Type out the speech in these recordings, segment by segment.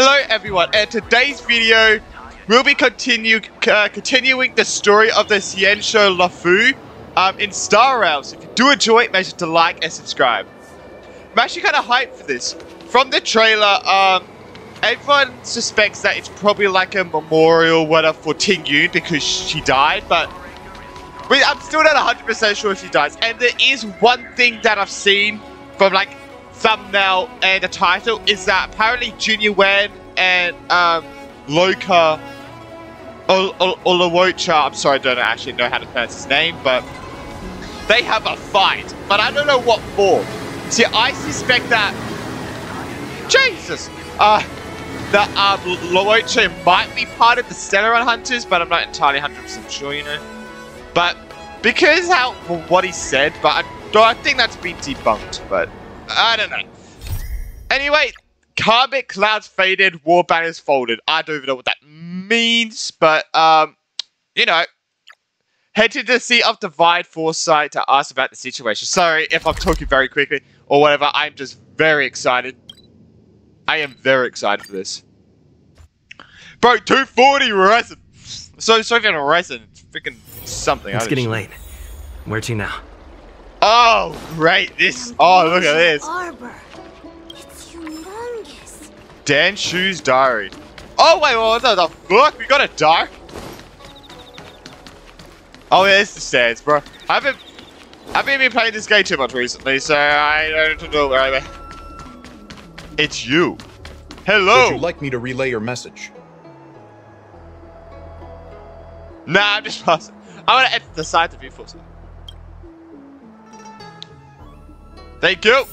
Hello everyone, and today's video we'll be continue, uh, continuing the story of the Xianzhou Luofu um, in Star Realms. If you do enjoy it, make sure to like and subscribe. I'm actually kind of hyped for this. From the trailer, um, everyone suspects that it's probably like a memorial whatever for Ting Yun because she died, but I'm still not 100% sure if she dies. And there is one thing that I've seen from like thumbnail and the title is that apparently Junior Wen and um, Loka Olawocha, I'm sorry, I don't actually know how to pronounce his name, but they have a fight. But I don't know what for. See, I suspect that Jesus, uh, that um, might be part of the Stellaron Hunters, but I'm not entirely 100% sure, you know. But because how what he said, but I, I think that's been debunked. But I don't know. Anyway, Karmic clouds faded, war banners folded. I don't even know what that means, but um, you know, head to the seat of Divine Foresight to ask about the situation. Sorry if I'm talking very quickly or whatever. I'm just very excited. I am very excited for this. Bro, 240 resin. So sorry for resin. It's freaking something. It's getting late. Where to now? Oh, great. This. Oh, look at this. Arbor. It's humongous. Dan Shu's diary. Oh, wait, what the, the fuck? We got a dark? Oh, yeah, it's the stairs, bro. I haven't, I haven't been playing this game too much recently, so I don't know where I'm It's you. Hello. Would you like me to relay your message? Nah, I'm just passing. I want to enter the side Thank you.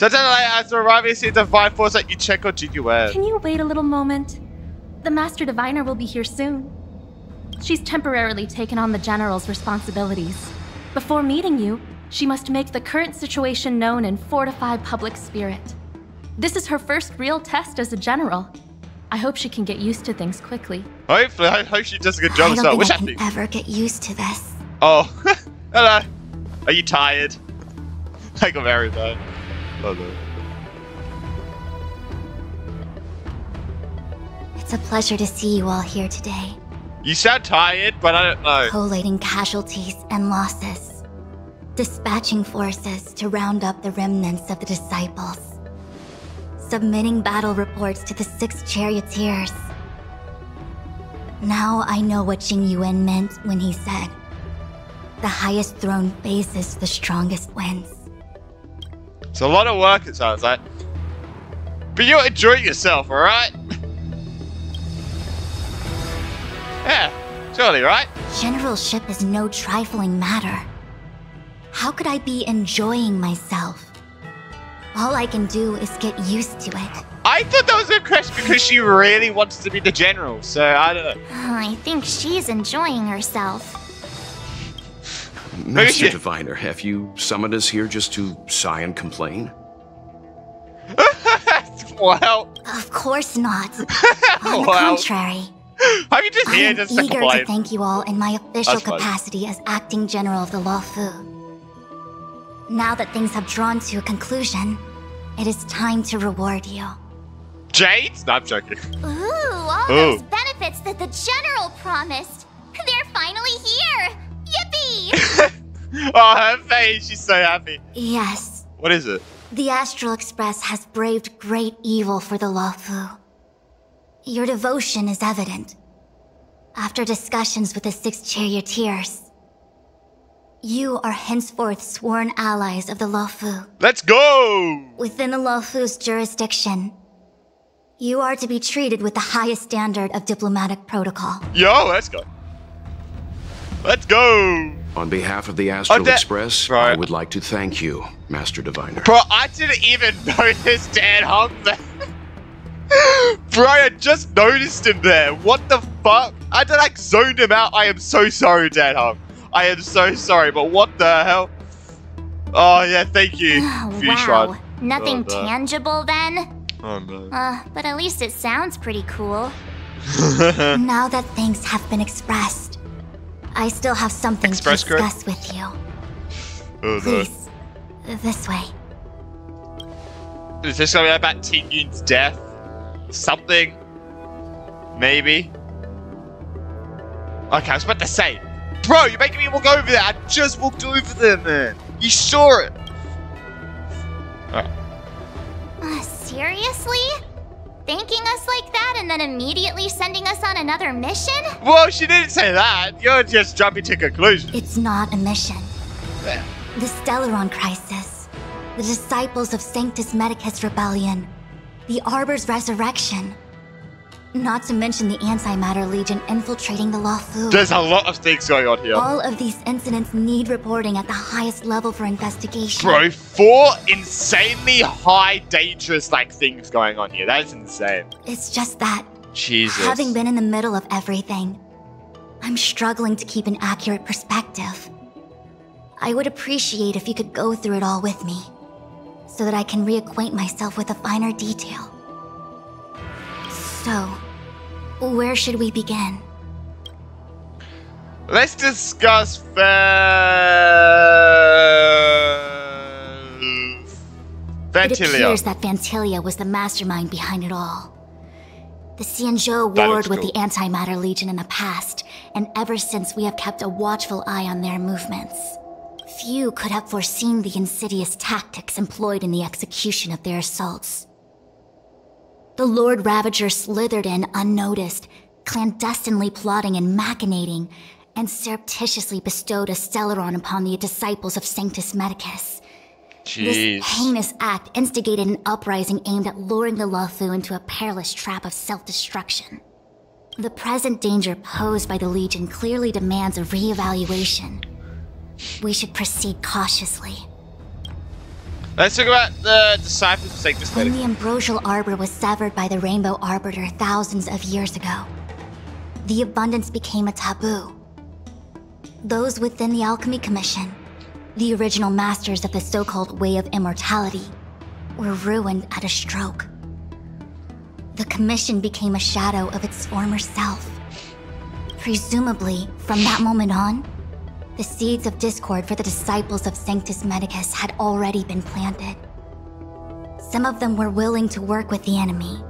Like, as we're arriving, see the Divine Force that you check on GQN. Can you wait a little moment? The Master Diviner will be here soon. She's temporarily taken on the General's responsibilities. Before meeting you, she must make the current situation known and fortify public spirit. This is her first real test as a General. I hope she can get used to things quickly. Hopefully, I hope she does a good job. I don't so, think I can ever get used to this. Oh, hello. Are you tired? I got very bad. Oh no. It's a pleasure to see you all here today. You sound tired, but I don't know. Collating casualties and losses. Dispatching forces to round up the remnants of the disciples. Submitting battle reports to the six charioteers. Now I know what Jing Yuan meant when he said, the highest throne faces the strongest wins. It's a lot of work, it sounds like. But you enjoy yourself, alright? yeah, surely, right? Generalship is no trifling matter. How could I be enjoying myself? All I can do is get used to it. I thought that was a question because she really wants to be the general, so I don't know. Oh, I think she's enjoying herself. Master Diviner, have you summoned us here just to sigh and complain? well, of course not. On the well. contrary, I'm just here I'm just eager to to thank you all in my official That's fine. capacity as acting general of the Luofu. Now that things have drawn to a conclusion, it is time to reward you. Jade? No, I'm joking. Ooh, all Ooh. those benefits that the General promised. They're finally here! Oh, her face, she's so happy. Yes, What is it? the Astral Express has braved great evil for the Luofu. Your devotion is evident. After discussions with the six charioteers, you are henceforth sworn allies of the Luofu. Let's go! Within the Luofu's jurisdiction, you are to be treated with the highest standard of diplomatic protocol. Yo, let's go. Let's go! On behalf of the Astral that- Express, Right. I would like to thank you, Master Diviner. Bro, I didn't even notice Dan Heng there. Bro, I just noticed him there. What the fuck? I did like zoned him out. I am so sorry, Dan Heng. I am so sorry, but what the hell? Oh yeah, thank you. Fuchs wow. Rod. Nothing Oh, no. tangible then? Oh no. Uh, but at least it sounds pretty cool. now that things have been expressed, I still have something Express to discuss with you. Oh no. Please, this way. Is this gonna be about Yun's death? Something? Maybe? Okay, I was about to say, bro, you're making me walk over there. I just walked over there, man. You saw it. Uh, seriously? Thanking us like that and then immediately sending us on another mission? Well, she didn't say that. You're just jumping to conclusions. It's not a mission. The Stellaron Crisis, the Disciples of Sanctus Medicus Rebellion, the Arbor's Resurrection. Not to mention the Antimatter Legion infiltrating the Luofu. There's a lot of things going on here. All of these incidents need reporting at the highest level for investigation. Bro, four insanely high, dangerous like things going on here. That is insane. It's just that, Jesus. having been in the middle of everything, I'm struggling to keep an accurate perspective. I would appreciate if you could go through it all with me, so that I can reacquaint myself with the finer detail. So, where should we begin? Let's discuss first. It appears that Phantylia was the mastermind behind it all. The Xianzhou warred with cool. the Antimatter Legion in the past, and ever since we have kept a watchful eye on their movements. Few could have foreseen the insidious tactics employed in the execution of their assaults. The Lord Ravager slithered in unnoticed, clandestinely plotting and machinating, and surreptitiously bestowed a Stellaron upon the disciples of Sanctus Medicus. Jeez. This heinous act instigated an uprising aimed at luring the Luofu into a perilous trap of self-destruction. The present danger posed by the Legion clearly demands a reevaluation. We should proceed cautiously. Let's talk about the disciples of Sanctus When the ambrosial arbor was severed by the Rainbow Arbiter thousands of years ago, the abundance became a taboo. Those within the Alchemy Commission, the original masters of the so called Way of Immortality, were ruined at a stroke. The Commission became a shadow of its former self. Presumably, from that moment on, the seeds of discord for the disciples of Sanctus Medicus had already been planted. Some of them were willing to work with the enemy,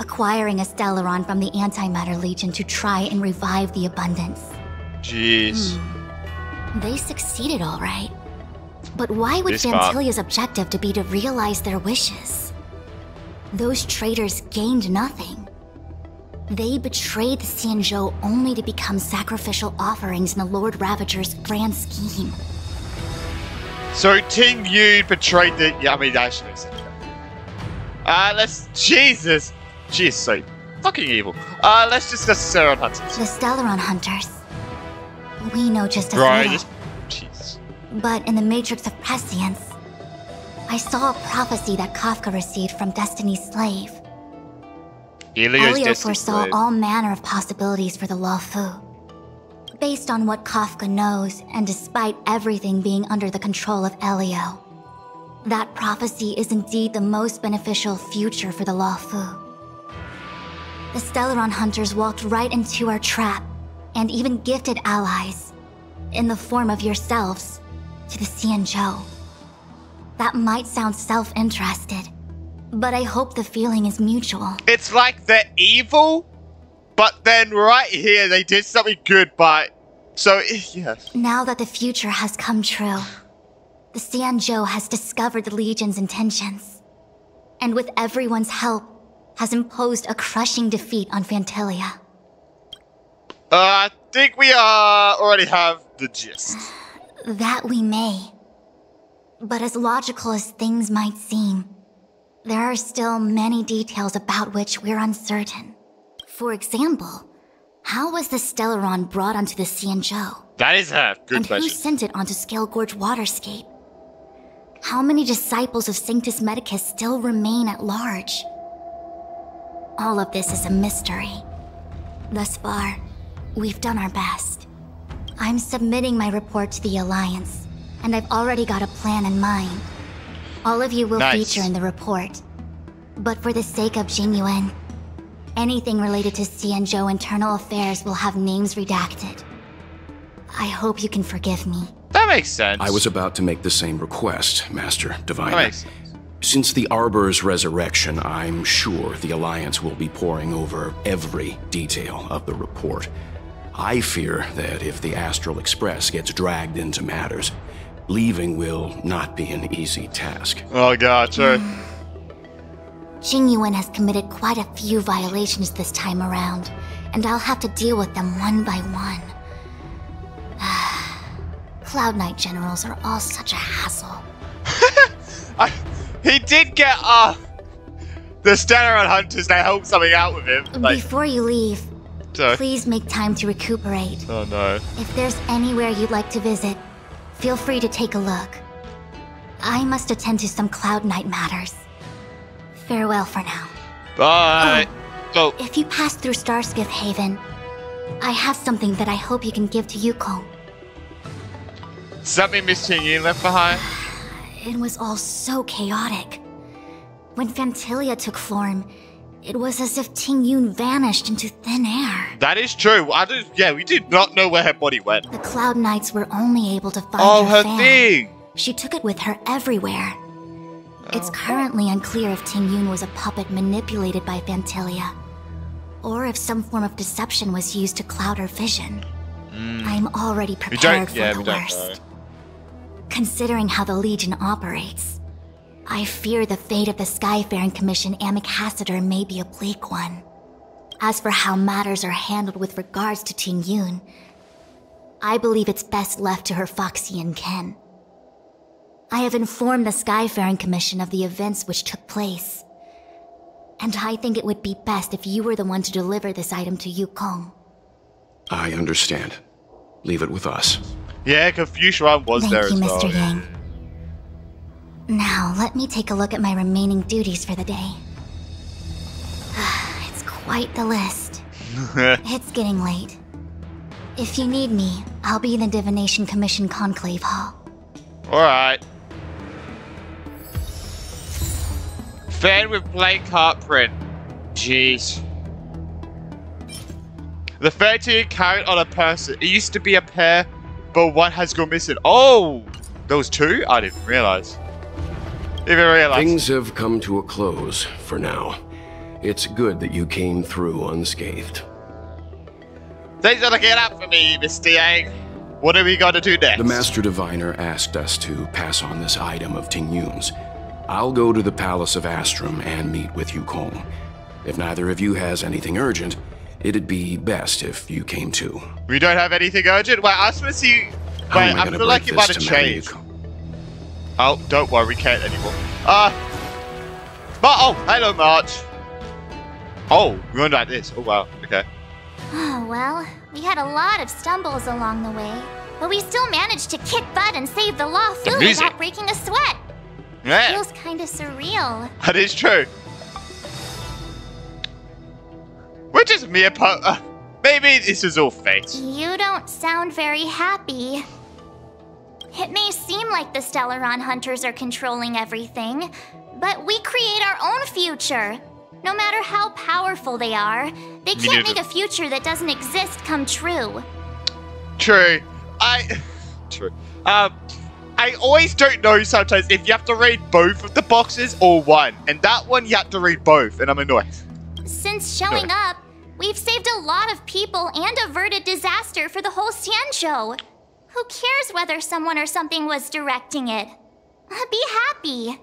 acquiring a Stellaron from the Antimatter Legion to try and revive the abundance. Jeez. Hmm. They succeeded all right. But why would. Phantylia's objective to be to realize their wishes? Those traitors gained nothing. They betrayed the Xianzhou only to become sacrificial offerings in the Lord Ravager's grand scheme. So Ting Yun betrayed the. Yeah, I mean, I should have said that. Uh, let's. Jesus. She is so fucking evil. Uh, let's discuss Seron Hunters. The Stellaron Hunters. We know just as Right. little. Jeez. But in the Matrix of Prescience, I saw a prophecy that Kafka received from Destiny's slave. Elio foresaw all manner of possibilities for the Luofu. Based on what Kafka knows, and despite everything being under the control of Elio, that prophecy is indeed the most beneficial future for the Luofu. The Stellaron hunters walked right into our trap, and even gifted allies, in the form of yourselves, to the Xianzhou. That might sound self-interested, but I hope the feeling is mutual. It's like they're evil, but then right here they did something good. But so yes. Now that the future has come true, the Xianzhou has discovered the Legion's intentions, and with everyone's help, has imposed a crushing defeat on Phantylia. Uh, I think we uh already have the gist. That we may. But as logical as things might seem, there are still many details about which we're uncertain. For example, how was the Stellaron brought onto the Xianzhou? That is a good and who sent it onto Scale Gorge Waterscape? How many disciples of Sanctus Medicus still remain at large? All of this is a mystery. Thus far, we've done our best. I'm submitting my report to the Alliance, and I've already got a plan in mind. All of you will Nice. feature in the report. But for the sake of Jing Yuan, anything related to Xianzhou internal affairs will have names redacted. I hope you can forgive me. That makes sense. I was about to make the same request, Master That Diviner. makes sense. Since the Arbor's resurrection, I'm sure the Alliance will be poring over every detail of the report. I fear that if the Astral Express gets dragged into matters, leaving will not be an easy task. Oh god, true. Jing Yuan has committed quite a few violations this time around, and I'll have to deal with them one by one. Cloud Knight generals are all such a hassle. I, he did get uh the Stellaron hunters to help something out with him. Like, Before you leave, so- please make time to recuperate. oh no. If there's anywhere you'd like to visit, feel free to take a look. I must attend to some Cloud Knight matters. Farewell for now. Bye. Oh, If you pass through Starskiff Haven, I have something that I hope you can give to Yukong. something Miss Yin left behind. It was all so chaotic. When Phantylia took form, it was as if Ting Yun vanished into thin air. That is true. I did, yeah, we did not know where her body went. The Cloud Knights were only able to find her. Oh, her, her fan. thing. She took it with her everywhere. It's oh. currently unclear if Ting Yun was a puppet manipulated by Phantylia, or if some form of deception was used to cloud her vision. Hmm. I'm already We prepared don't. for Yeah, the we don't know. worst. Considering how the Legion operates, I fear the fate of the Skyfaring Commission Amic Hassiter may be a bleak one. As for how matters are handled with regards to Ting Yun, I believe it's best left to her Foxian ken. I have informed the Skyfaring Commission of the events which took place. And I think it would be best if you were the one to deliver this item to Yukong. I understand. Leave it with us. Yeah, Confucian was Thank there you, as well. Mr. Yang. Now, let me take a look at my remaining duties for the day. it's quite the list. It's getting late. If you need me, I'll be in the Divination Commission Conclave Hall. Alright. Fan with blank heart print. Jeez. The 13 carried on a person. It used to be a pair, but one has gone missing. Oh! Those two? I didn't realize. Even realize. Things have come to a close for now. It's good that you came through unscathed. Thanks for looking out for me, Mr. Yang. What are we gonna do next? The Master Diviner asked us to pass on this item of Ting Yun's. I'll go to the Palace of Astrum and meet with Yukong. If neither of you has anything urgent, it'd be best if you came too. We don't have anything urgent? Wait, I just want to see. Wait, I I, feel like it might have to changed. Oh, don't worry, we can't anymore. Uh, but oh, hello, March. Oh, we went like this. Oh wow, okay. Oh, well, we had a lot of stumbles along the way, but we still managed to kick butt and save the Law music. without breaking a sweat. Yeah, Feels kinda surreal. that is true. We're just mere po- uh, Maybe this is all fate. You don't sound very happy. It may seem like the Stellaron hunters are controlling everything, but we create our own future. No matter how powerful they are, they can't neither. make a future that doesn't exist come true. True. I. True. Um, I always don't know sometimes if you have to read both of the boxes or one, and that one you have to read both, and I'm annoyed. Since showing up, we've saved a lot of people and averted disaster for the whole Xianzhou. Who cares whether someone or something was directing it? Uh, Be happy.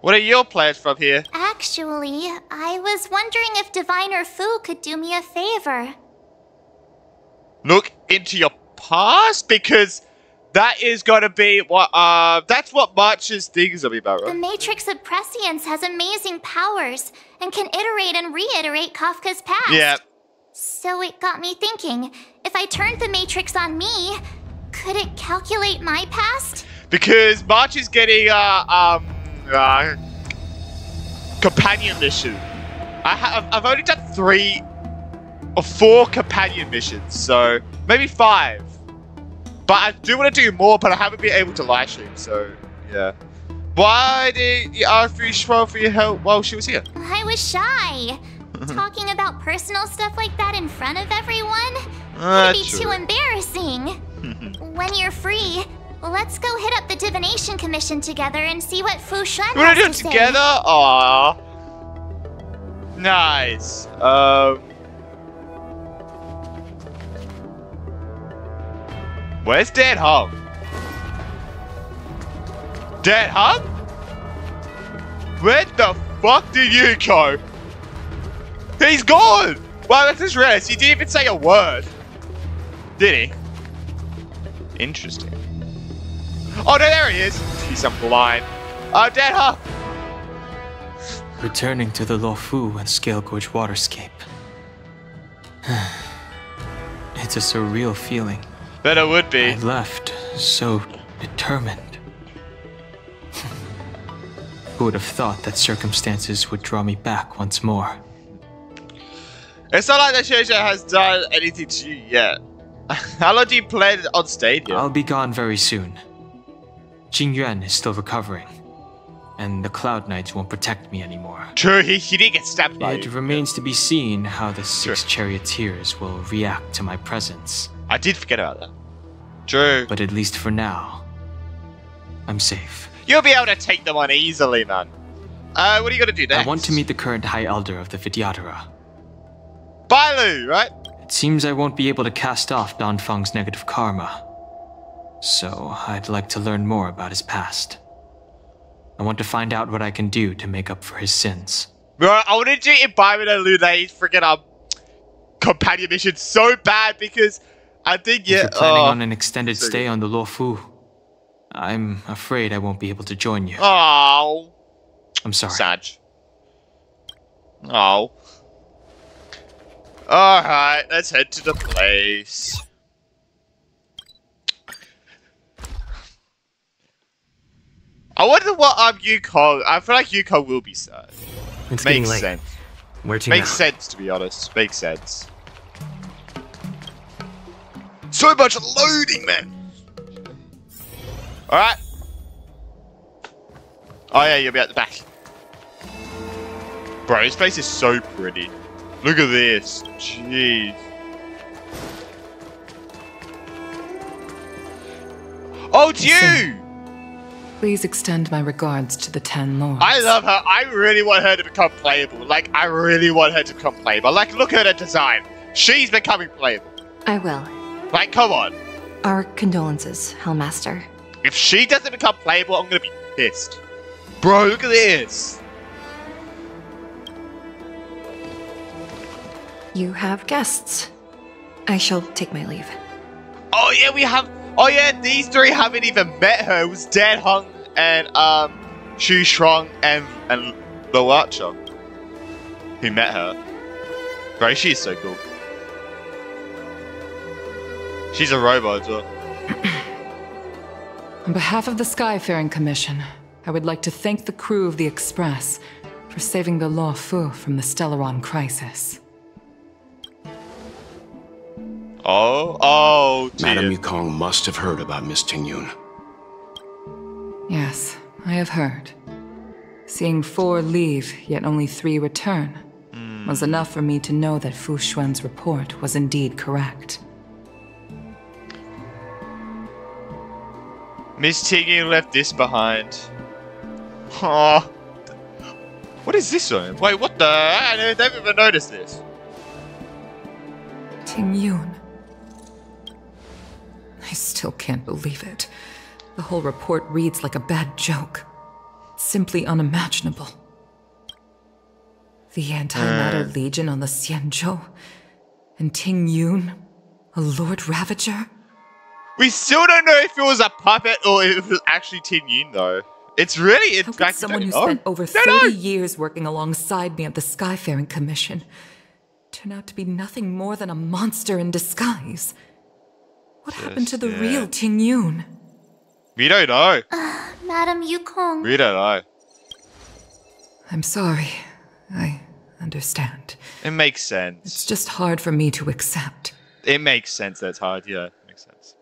What are your plans from here? Actually, I was wondering if Diviner Fu could do me a favor. Look into your past because that is gonna be what. Uh, that's what March's thing is about, The? Matrix of Prescience has amazing powers and can iterate and reiterate Kafka's past. Yeah. So it got me thinking if I turned the Matrix on me, could it calculate my past? Because March is getting uh um uh companion mission. I have I've only done three or four companion missions, so maybe five. But I do want to do more, but I haven't been able to live stream, so yeah. Why did you ask for for your help while she was here? I was shy. Talking about personal stuff like that in front of everyone Ah, would be true. too embarrassing. when you're free, Let's go hit up the Divination Commission together and see what Fu You wanna has do to it say. together? Aww. Nice. Um. Where's Dan Heng? Dan Heng? Where the fuck did you go? He's gone! Wow, that's just rest. he didn't even say a word. Did he? Interesting. Oh no, there he is! He's I'm blind. Oh, Dan Heng! Returning to the Luofu and Scale Gorge waterscape. it's a surreal feeling. Bet it would be. I left so determined. Who would have thought that circumstances would draw me back once more? It's not like the Shoujo has done anything to you yet. How long do you plan on Stadia? I'll be gone very soon. Jing Yuan is still recovering, and the Cloud Knights won't protect me anymore. True, he, he didn't get stabbed by It you. remains to be seen how the six charioteers will react to my presence. I did forget about that. True. But at least for now, I'm safe. You'll be able to take them on easily, man. Uh, what are you gonna do next? I want to meet the current High Elder of the Vidyadhara. Bailu, right? It seems I won't be able to cast off Dan Feng's negative karma. So I'd like to learn more about his past. I want to find out what I can do to make up for his sins. Bro, I want to Environment and Luna's freaking um companion mission so bad because I think yeah. If you're planning oh. on an extended so stay on the Luofu, I'm afraid I won't be able to join you. Oh, I'm sorry. Sag. Oh. Alright, let's head to the place. I wonder what um Yukong. I feel like Yukong will be sad. It's Makes late. sense. Where to Makes now? sense to be honest. Makes sense. So much loading, man. All right. Oh yeah, you'll be at the back. Bro, this place is so pretty. Look at this. Jeez. Oh, it's you! Please extend my regards to the Ten Lords. I love her. I really want her to become playable. Like, I really want her to become playable. Like, look at her design. She's becoming playable. I will. Like, come on. Our condolences, Hellmaster. If she doesn't become playable, I'm gonna be pissed. Bro, look at this. You have guests. I shall take my leave. Oh yeah, we have. Oh yeah, these three haven't even met her. It was Dan Heng and um, Sushang and and Luocha who met her. Bro, she's so cool. She's a robot as well. On behalf of the Skyfaring Commission, I would like to thank the crew of the Express for saving the Luofu from the Stellaron crisis. Oh, oh, Madame dear. Yukong must have heard about Miss Tingyun. Yes, I have heard. Seeing four leave, yet only three return, hmm. was enough for me to know that Fu Xuan's report was indeed correct. Miss Tingyun left this behind. Aw. What is this one? Wait, what the? I never even noticed this. Ting Yun. I still can't believe it. The whole report reads like a bad joke. Simply unimaginable. The antimatter uh. Legion on the Xianzhou, and Ting Yun, a Lord Ravager. We still don't know if it was a puppet or if it was actually Ting Yun, though. It's really, How could someone who know. spent oh, over Don't 30 know. years working alongside me at the Skyfaring Commission turn out to be nothing more than a monster in disguise? What happened to the yeah. real Ting Yun? We don't know. Uh, Madam Yukong. We don't know. I'm sorry. I understand. It makes sense. It's just hard for me to accept. It makes sense. That's hard. Yeah, it makes sense.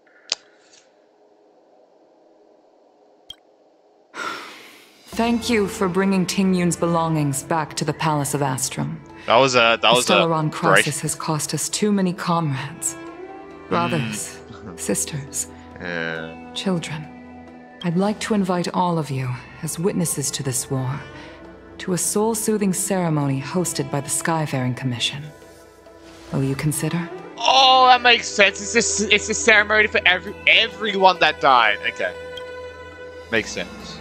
Thank you for bringing Ting Yun's belongings back to the Palace of Astrum. That was a that The was a Stellaron great. crisis has cost us too many comrades. Brothers, mm. Sisters, Yeah. children. I'd like to invite all of you, as witnesses to this war, to a soul soothing ceremony hosted by the Skyfaring Commission. Will you consider? Oh, that makes sense. It's this it's a ceremony for every everyone that died. Okay. Makes sense.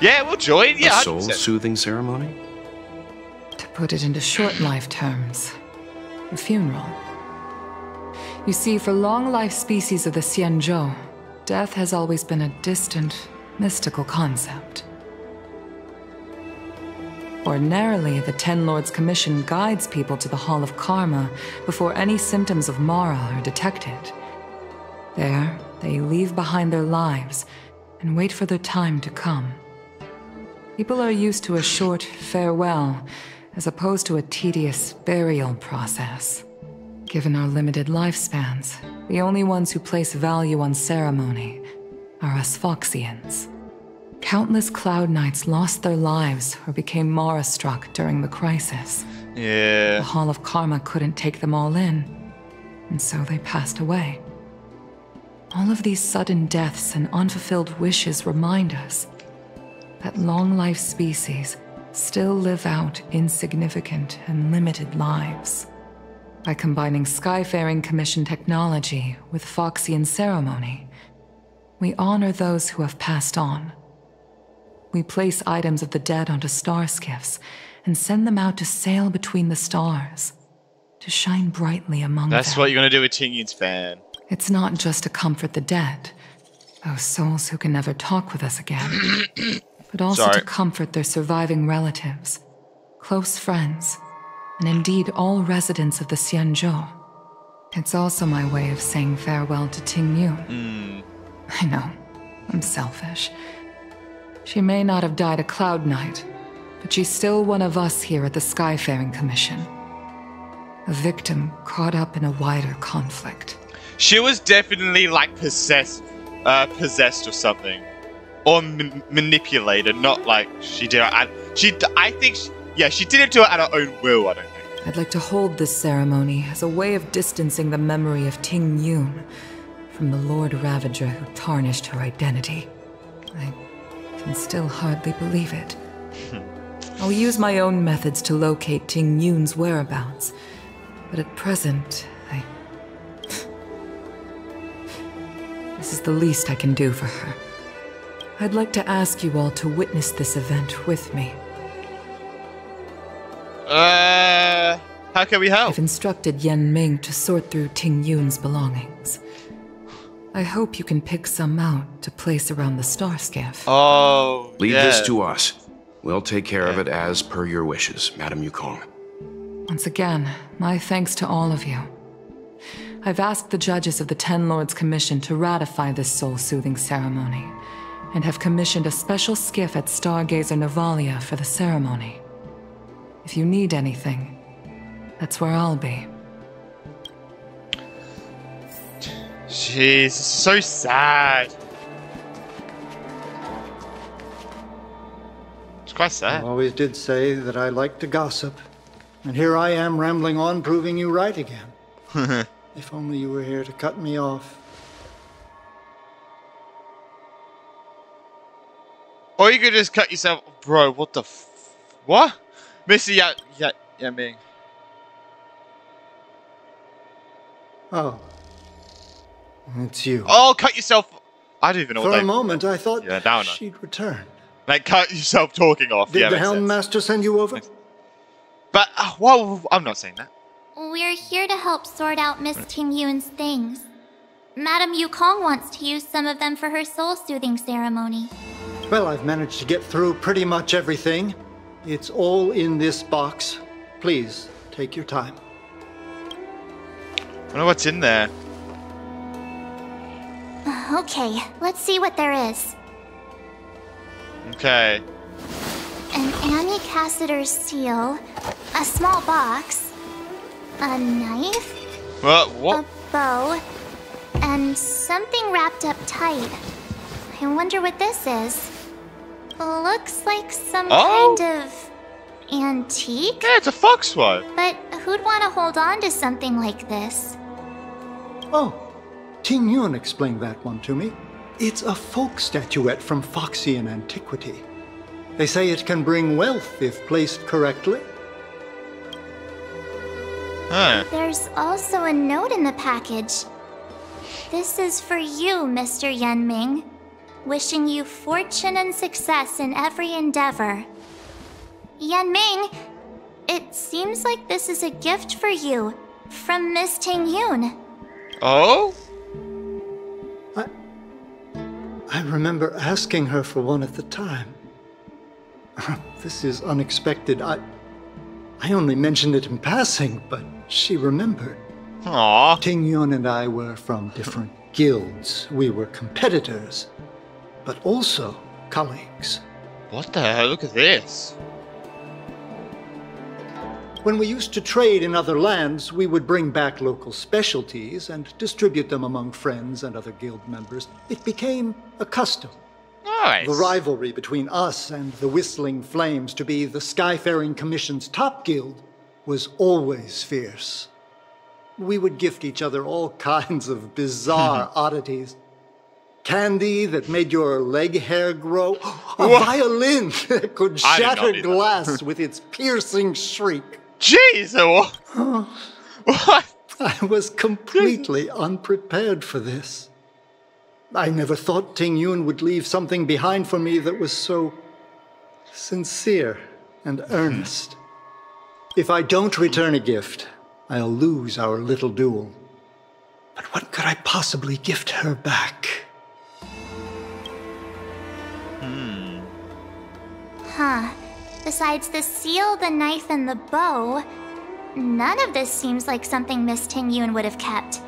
Yeah, we'll join. Yeah, a soul soothing ceremony? To put it into short life terms, a funeral. You see, for long life species of the Xianzhou, death has always been a distant, mystical concept. Ordinarily, the Ten Lords Commission guides people to the Hall of Karma before any symptoms of Mara are detected. There, they leave behind their lives and wait for their time to come. People are used to a short farewell as opposed to a tedious burial process. Given our limited lifespans, the only ones who place value on ceremony are us Foxians. Countless Cloud Knights lost their lives or became Mara struck during the crisis. Yeah. The Hall of Karma couldn't take them all in, and so they passed away. All of these sudden deaths and unfulfilled wishes remind us that long life species still live out insignificant and limited lives. By combining Skyfaring Commission technology with Foxian ceremony, we honor those who have passed on. We place items of the dead onto star skiffs and send them out to sail between the stars, to shine brightly among That's them. what you're gonna do with Tingyun's fan. It's not just to comfort the dead, those souls who can never talk with us again, but also Sorry. to comfort their surviving relatives, close friends, and indeed all residents of the Xianzhou. It's also my way of saying farewell to Ting Yun. Hmm. I know, I'm selfish. She may not have died a Cloud Knight, but she's still one of us here at the Skyfaring Commission. A victim caught up in a wider conflict. She was definitely like possessed, uh, possessed or something, or m- manipulated. Not like she did. And she, I think, she, yeah, she did it to her at her own will. I don't think. I'd like to hold this ceremony as a way of distancing the memory of Ting Yun from the Lord Ravager who tarnished her identity. I can still hardly believe it. I'll use my own methods to locate Ting Yun's whereabouts, but at present, I. This is the least I can do for her. I'd like to ask you all to witness this event with me. Uh, how can we help? I've instructed Yen Ming to sort through Ting Yun's belongings. I hope you can pick some out to place around the star skiff. Oh, Leave yeah. this to us. We'll take care of it as per your wishes, Madam Yukong. Once again, my thanks to all of you. I've asked the judges of the Ten Lords Commission to ratify this soul soothing ceremony, and have commissioned a special skiff at Stargazer Navalia for the ceremony. If you need anything, that's where I'll be. Jeez, it's so sad. It's quite sad. I always did say that I like to gossip. And here I am rambling on, proving you right again. if only you were here to cut me off. Or you could just cut yourself, bro. What the, f- what? Missy, yeah, yeah, yeah, Ming. Oh. It's you. Oh, cut yourself. I don't even know For what a moment, I thought Yeah, down. she'd return. Like cut yourself talking off. Did yeah, the makes Helm. Master send you over? But uh, well, I'm not saying that. We're here to help sort out Miss Ting Yun's things. Madame Yukong wants to use some of them for her soul soothing ceremony. Well, I've managed to get through pretty much everything. It's all in this box. Please, take your time. I wonder what's in there. Uh, okay, let's see what there is. Okay. An Annie Cassiter's seal, a small box, a knife, What? What? a bow, and something wrapped up tight. I wonder what this is. Looks like some Oh. kind of antique, Yeah, it's a fox one. but who'd want to hold on to something like this? Oh, Ting Yun explained that one to me. It's a folk statuette from Foxian antiquity. They say it can bring wealth if placed correctly. Huh. There's also a note in the package. This is for you, Mr. Yenming. Wishing you fortune and success in every endeavor. Yenming, it seems like this is a gift for you from Miss Ting Yun. Oh? I remember asking her for one at the time. this is unexpected. I I only mentioned it in passing, but she remembered. Aww. Ting Yun and I were from different guilds. We were competitors, but also colleagues. What the hell? Look at this. When we used to trade in other lands, we would bring back local specialties and distribute them among friends and other guild members. It became a custom. Nice. The rivalry between us and the Whistling Flames to be the Skyfaring Commission's top guild was always fierce. We would gift each other all kinds of bizarre oddities. Candy that made your leg hair grow, a violin that could I did not shatter glass with its piercing shriek. Jeez, what? what? I was completely unprepared for this. I never thought Ting Yun would leave something behind for me that was so sincere and hmm. earnest. If I don't return a gift, I'll lose our little duel. But what could I possibly gift her back? Huh. Besides the seal, the knife, and the bow, none of this seems like something Miss Ting Yun would have kept.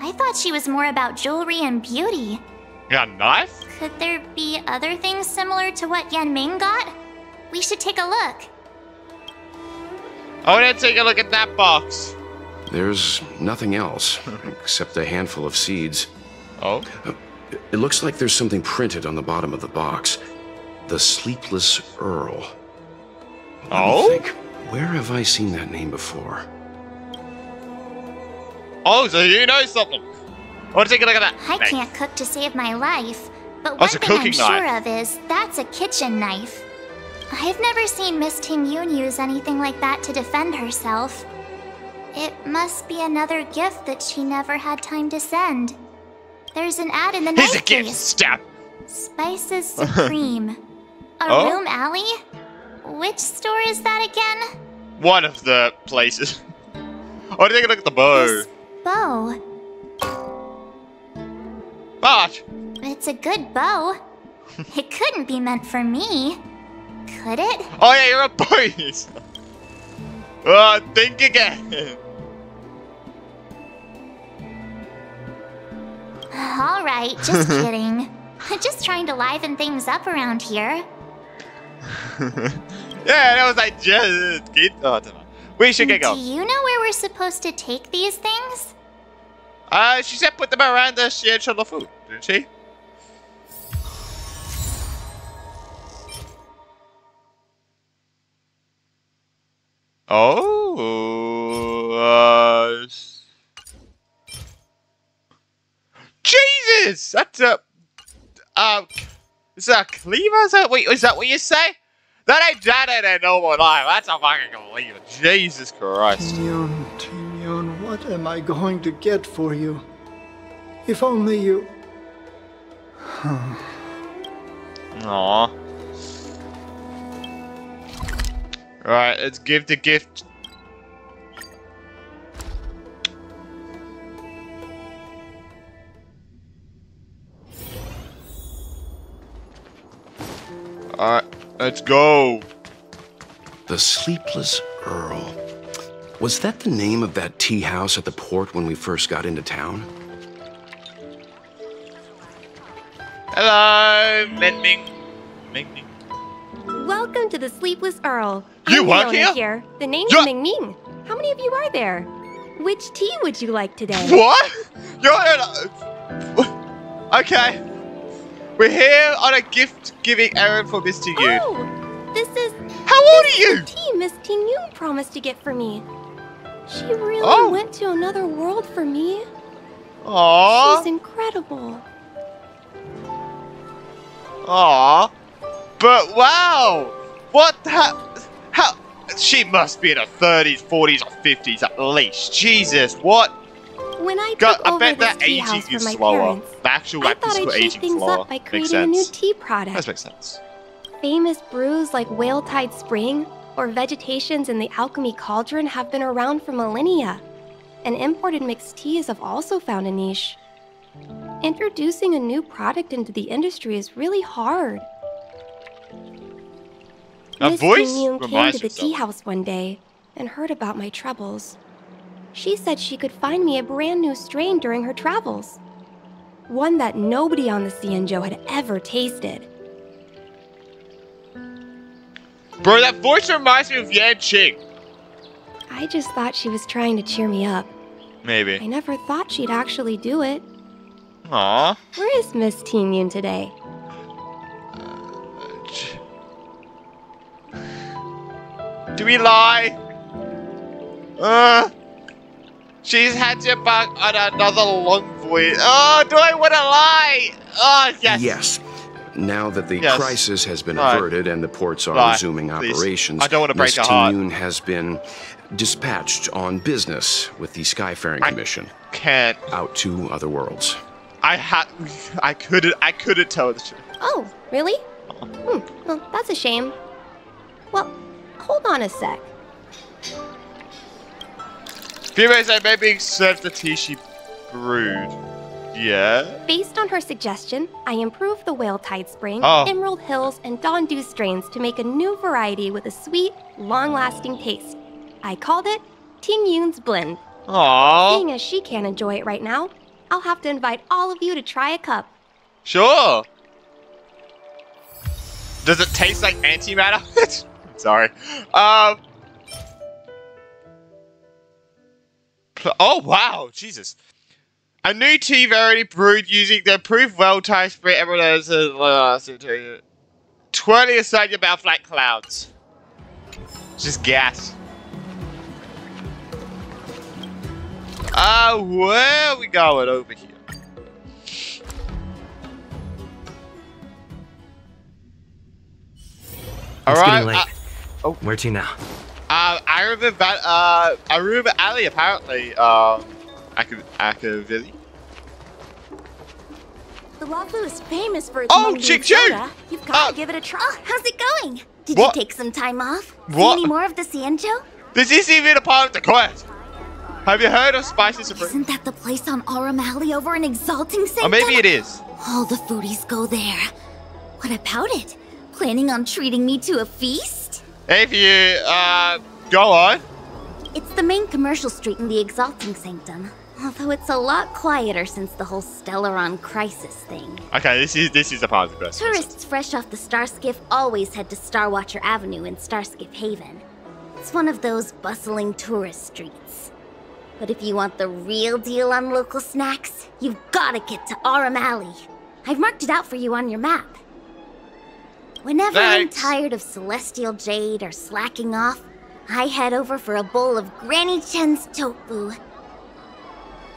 I thought she was more about jewelry and beauty. You got a knife? Could there be other things similar to what Yan Ming got? We should take a look. I want to take a look at that box. There's nothing else except a handful of seeds. Oh? It looks like there's something printed on the bottom of the box. The Sleepless Earl. Let me Oh? think. Where have I seen that name before? Oh, so you know something. I want to take a look at that. I knife. can't cook to save my life, but Oh, one it's a thing I'm cooking sure of is that's a kitchen knife. I've never seen Miss Ting Yun use anything like that to defend herself. It must be another gift that she never had time to send. There's an ad in the Here's a gift. case. Stab. Spices Supreme. A Oh? room alley? Which store is that again? One of the places. To take a look at the bow. Bow. But It's a good bow. it couldn't be meant for me. Could it? oh yeah, you're a boy. uh, think again. All right, just kidding. just trying to liven things up around here. yeah, that was like just kid. Oh, I don't know. We should get going. Do you know where we're supposed to take these things? Uh, she said put them around the shuttle food, didn't she? Oh, uh, Jesus! That's a, uh, is that cleaver? Is that, wait, is that what you say? That ain't done in a normal life. That's a fucking cleaver. Jesus Christ. What am I going to get for you? If only you. Aww. Alright, let's give the gift. Alright, let's go. The Sleepless Earl. Was that the name of that tea house at the port when we first got into town? Hello, Min Ming. Ming Ming. Welcome to the Sleepless Earl. You I'm work Fiona here? The name's Yeah. Ming Ming. How many of you are there? Which tea would you like today? What? You're uh, okay. We're here on a gift-giving errand for Mr. Yoon. Oh, this is. How old are you? tea Miss Ting Yun promised to get for me. She really Oh. went to another world for me. Aww. She's incredible. Aw. But wow! What the How? She must be in her 30s, 40s, or 50s at least. Jesus, what? When I God, took I over bet this that tea aging house is my slower. parents, The actual I thought I'd shake things slower. up by creating a new tea product. That makes sense. Famous brews like Whale Tide Spring or vegetations in the Alchemy Cauldron have been around for millennia, and imported mixed teas have also found a niche. Introducing a new product into the industry is really hard. That Miss voice Yoon came to the tea house one day and heard about my troubles. She said she could find me a brand new strain during her travels. One that nobody on the Xianzhou had ever tasted. Bro, that voice reminds me of Yanqing. I just thought she was trying to cheer me up. Maybe. I never thought she'd actually do it. Aw. Where is Miss Yun today? Do we lie? Uh, she's had to back on another long voyage. Oh, do I want to lie? Oh, yes. Yes. Now that the Yes. crisis has been Right. averted and the ports are Right, resuming please. operations, I don't wanna break Miss her heart. Ting-Yun has been dispatched on business with the Skyfaring Commission Can't. out to other worlds. I had. I couldn't. I couldn't tell the truth. Oh, really? Hmm, well, that's a shame. Well, hold on a sec. Females that may be served the tea she brewed. Yeah. Based on her suggestion, I improved the Whale Tide Spring, Oh. Emerald Hills, and Dawn Dew strains to make a new variety with a sweet, long-lasting taste. I called it Ting Yun's Blend. Aww. Seeing as she can't enjoy it right now, I'll have to invite all of you to try a cup. Sure. Does it taste like antimatter? Sorry. Um. Pl- Oh wow, Jesus! A new tea variety brewed using the approved well type spray everyone uh, twirling aside your mouth like clouds. Just gas. Ah, where are we going over here? All It's right. getting late. uh, oh. Where to now? Uh, I remember that. Uh, I remember Ali apparently. Um, Akavili. The Luofu is famous for its Oh, mung bean Ching Ching! soda. You've got to give it a try. Oh, how's it going? Did What? you take some time off? See What? any more of the Xianzhou? This is even a part of the quest. Have you heard of Spicy Supreme? Isn't that the place on Aurum Alley over in Exalting Sanctum? Or maybe it is. All the foodies go there. What about it? Planning on treating me to a feast? If you, uh, go on. It's the main commercial street in the Exalting Sanctum. Although it's a lot quieter since the whole Stellaron crisis thing. Okay, this is this is a positive. of the quest. Tourists fresh off the Starskiff always head to Starwatcher Avenue in Starskiff Haven. It's one of those bustling tourist streets. But if you want the real deal on local snacks, you've gotta get to Aurum Alley. I've marked it out for you on your map. Whenever Thanks. I'm tired of Celestial Jade or slacking off, I head over for a bowl of Granny Chen's tofu.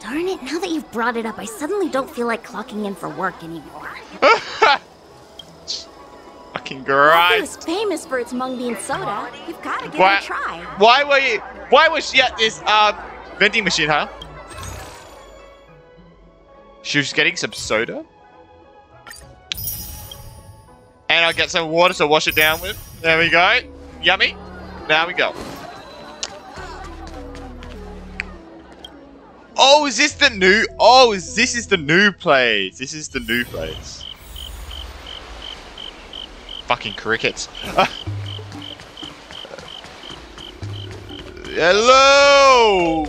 Darn it, now that you've brought it up, I suddenly don't feel like clocking in for work anymore. Fucking great. is famous for its mung bean soda. You've got to give Why, it a try. why were you? Why was she at this um vending machine, huh? She was getting some soda. And I'll get some water to wash it down with. There we go. Yummy. Now we go. Oh, is this the new? Oh, is this is the new place? This is the new place. Fucking crickets. Hello.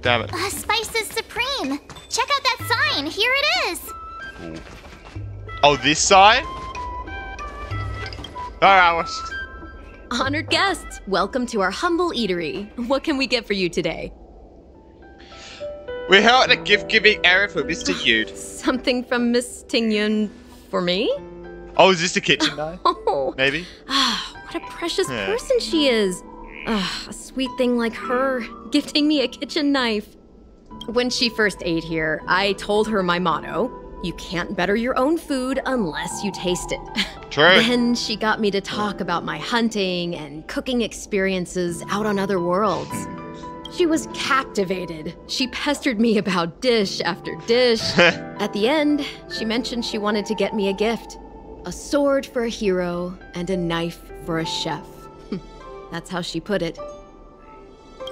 Damn it. Uh, Spices Supreme. Check out that sign. Here it is. Oh, this side? What's... Honored guests, welcome to our humble eatery. What can we get for you today? We're a gift-giving area for Mr. Yude. Something from Miss Tingyun for me? Oh, is this the kitchen knife? Oh, Maybe? what a precious Yeah. person she is. Ah, a sweet thing like her, gifting me a kitchen knife. When she first ate here, I told her my motto You can't better your own food unless you taste it. True. then she got me to talk about my hunting and cooking experiences out on other worlds. She was captivated. She pestered me about dish after dish. At the end, she mentioned she wanted to get me a gift a sword for a hero and a knife for a chef. Hmm, that's how she put it.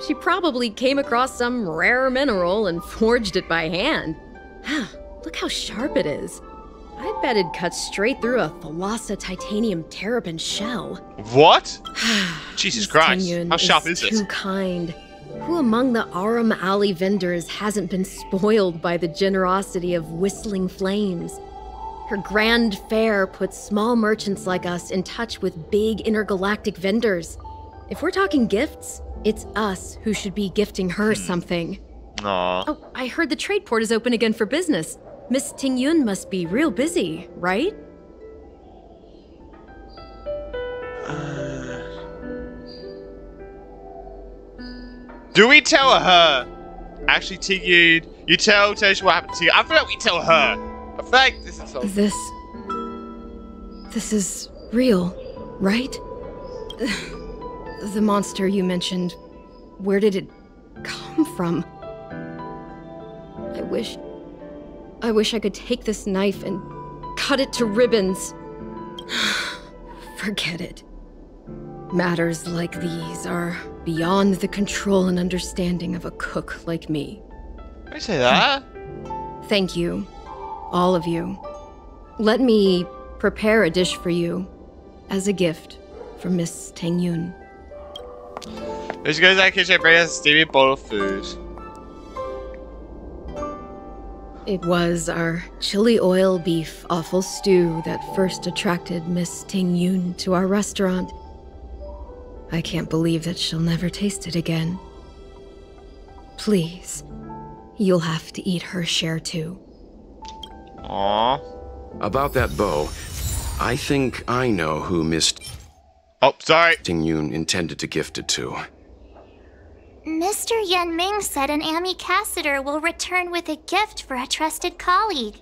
She probably came across some rare mineral and forged it by hand. Look how sharp it is. I bet it'd cut straight through a Thalassa titanium terrapin shell. What? Jesus Christ. How sharp is Too it? kind. Who among the Aurum Alley vendors hasn't been spoiled by the generosity of whistling flames? Her grand fare puts small merchants like us in touch with big intergalactic vendors. If we're talking gifts, it's us who should be gifting her hmm. something. Aw. Oh, I heard the trade port is open again for business. Miss Tingyun must be real busy, right? Do we tell her? Actually, Tiggy, you tell Tesh what happened to you. I feel like we tell her. I feel like this is so. This. This is real, right? The monster you mentioned. Where did it come from? I wish. I wish I could take this knife and cut it to ribbons. Forget it. Matters like these are beyond the control and understanding of a cook like me. I say that. Thank you, all of you. Let me prepare a dish for you as a gift from Miss Tang Yun. Go to that kitchen bring us a steamy bowl of food. It was our chili oil beef offal stew that first attracted Miss Ting Yun to our restaurant. I can't believe that she'll never taste it again. Please, you'll have to eat her share too. Aww. About that bow, I think I know who Miss. Oh, sorry. Ting Yun intended to gift it to. Mr. Yan Ming said an Ami Cassider will return with a gift for a trusted colleague.